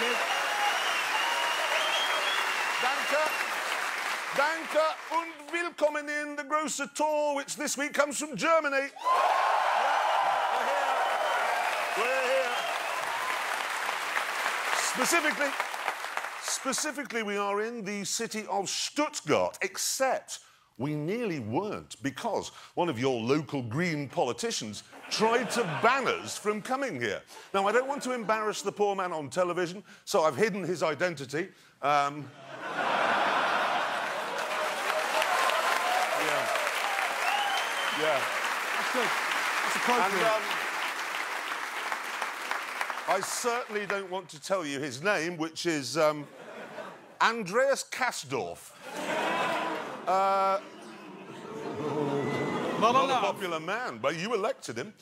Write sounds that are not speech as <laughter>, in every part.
Danke. Danke. Danke und willkommen in the Grand Tour, which this week comes from Germany. We're here. We're here. Specifically, specifically, we are in the city of Stuttgart, except we nearly weren't because one of your local Green politicians tried to ban us from coming here. Now, I don't want to embarrass the poor man on television, so I've hidden his identity. Um, <laughs> yeah. Yeah. That's good. That's And um, I certainly don't want to tell you his name, which is um, Andreas Kasdorf. Uh, not Not a popular man, but you elected him.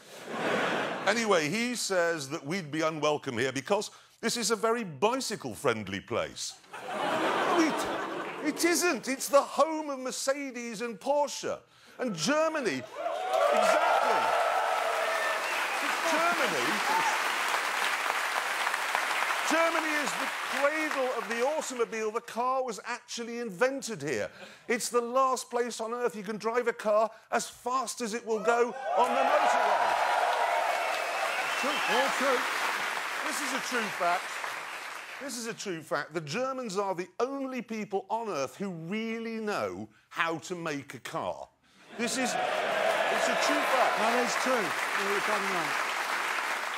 anyway, he says that we'd be unwelcome here because this is a very bicycle friendly place. No, it, it isn't. It's the home of Mercedes and Porsche. And Germany. Exactly. Germany. Germany is the cradle of the automobile. The car was actually invented here. It's the last place on earth you can drive a car as fast as it will go on the motorway. True. All true. This is a true fact. This is a true fact. The Germans are the only people on earth who really know how to make a car. This is it's a true fact. That is true.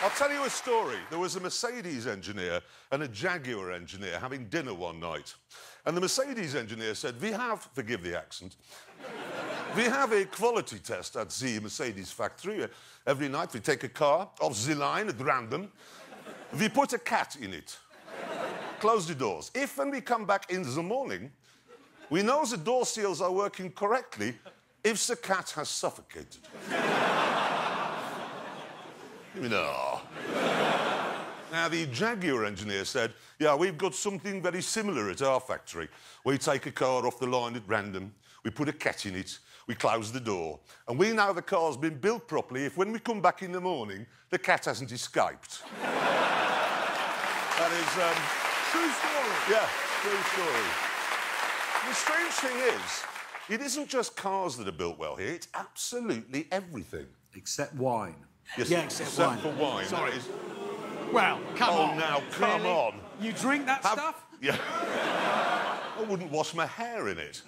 I'll tell you a story. There was a Mercedes engineer and a Jaguar engineer having dinner one night. And the Mercedes engineer said, We have, forgive the accent, <laughs> we have a quality test at the Mercedes factory. Every night we take a car off the line at random. We put a cat in it. Close the doors. If when we come back in the morning, we know the door seals are working correctly if the cat has suffocated. <laughs> No. Now, the Jaguar engineer said, Yeah, we've got something very similar at our factory. We take a car off the line at random, we put a cat in it, we close the door, and we know the car's been built properly if when we come back in the morning, the cat hasn't escaped. that is, um, True story. yeah, true story. The strange thing is, it isn't just cars that are built well here, it's absolutely everything. Except wine. Yes, Yeah, except except wine. for wine. Sorry. Is- Well, come Oh, on. now, come Really? on. You drink that Have- stuff? Yeah. <laughs> I wouldn't wash my hair in it.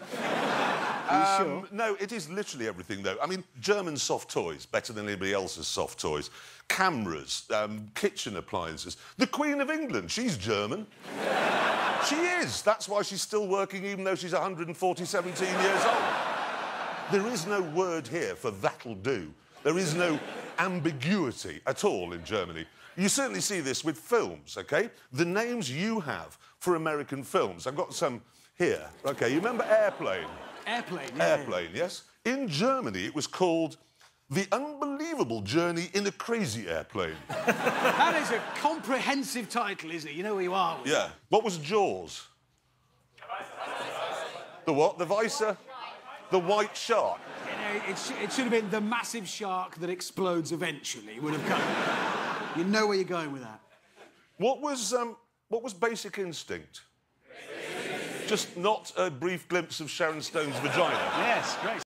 Are you Um, no, it is literally everything, though. I mean, German soft toys, better than anybody else's soft toys. Cameras, um, kitchen appliances. The Queen of England, she's German. <laughs> she is. That's why she's still working, even though she's 147 years old. There is no word here for that'll do. There is no ambiguity at all in Germany. You certainly see this with films, okay? The names you have for American films. I've got some here. Okay, you remember Airplane? Airplane. Yeah. Airplane, yes? In Germany, it was called The Unbelievable Journey in a Crazy Airplane. <laughs> That is a comprehensive title, isn't it? You know where you are. with yeah. What was Jaws? The what? The Visor? The White Shark? It. It, sh- it should have been the massive shark that explodes eventually. Would have come. you know where you're going with that. What was um, what was Basic Instinct? Just not a brief glimpse of Sharon Stone's vagina. Yes, great.